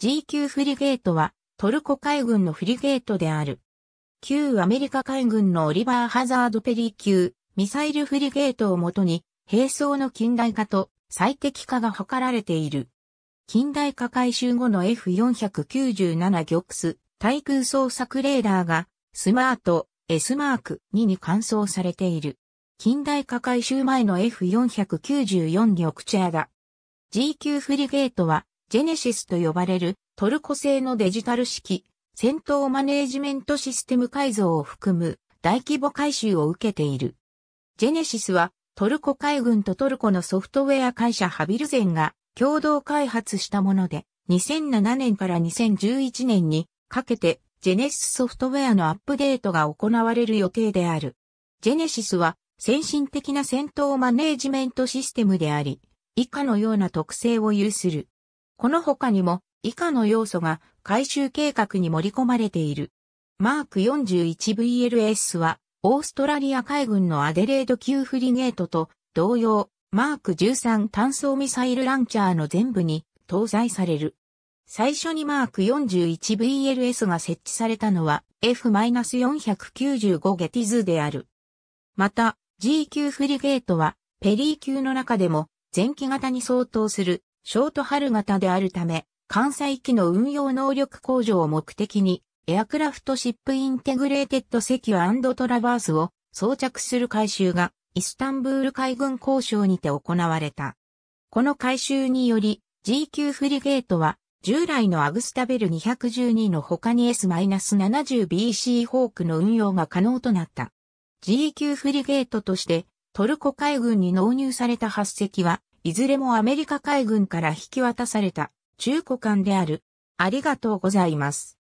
G 級フリゲートはトルコ海軍のフリゲートである。旧アメリカ海軍のオリバー・ハザード・ペリー級ミサイルフリゲートをもとに兵装の近代化と最適化が図られている。近代化改修後の F497 玉ス対空捜索レーダーがスマート S マーク2に換装されている。近代化改修前の F494 玉チェアだ。G 級フリゲートはジェネシスと呼ばれるトルコ製のデジタル式戦闘マネージメントシステム改造を含む大規模改修を受けている。ジェネシスはトルコ海軍とトルコのソフトウェア会社ハビルゼンが共同開発したもので、2007年から2011年にかけてジェネシスソフトウェアのアップデートが行われる予定である。ジェネシスは先進的な戦闘マネージメントシステムであり、以下のような特性を有する。この他にも以下の要素が回収計画に盛り込まれている。マーク 41VLS はオーストラリア海軍のアデレード級フリゲートと同様、マーク13単装ミサイルランチャーの全部に搭載される。最初にマーク 41VLS が設置されたのは F-495 ゲティズである。また G 級フリゲートはペリー級の中でも前期型に相当する short hull 型であるため、艦載機の運用能力向上を目的に Aircraft Ship Integrated Secure Traverse を装着する改修がイスタンブール海軍工廠にて行われた。この改修により G 級フリゲートは従来のアグスタベル212の他に S-70BC ホークの運用が可能となった。G 級フリゲートとしてトルコ海軍に納入された8隻はいずれもアメリカ海軍から引き渡された中古艦である。ありがとうございます。